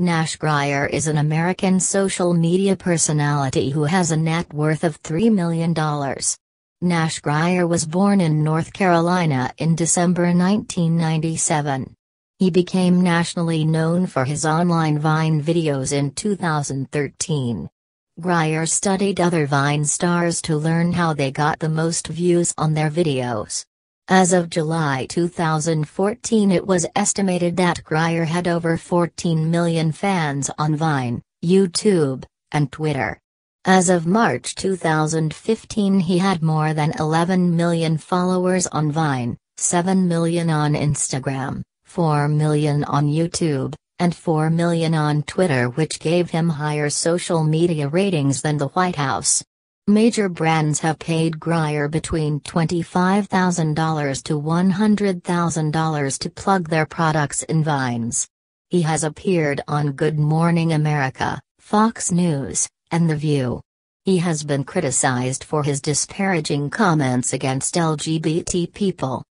Nash Grier is an American social media personality who has a net worth of $3 million. Nash Grier was born in North Carolina in December 1997. He became nationally known for his online Vine videos in 2013. Grier studied other Vine stars to learn how they got the most views on their videos. As of July 2014 it was estimated that Grier had over 14 million fans on Vine, YouTube, and Twitter. As of March 2015 he had more than 11 million followers on Vine, 7 million on Instagram, 4 million on YouTube, and 4 million on Twitter which gave him higher social media ratings than the White House. Major brands have paid Grier between $25,000 to $100,000 to plug their products in Vines. He has appeared on Good Morning America, Fox News, and The View. He has been criticized for his disparaging comments against LGBT people.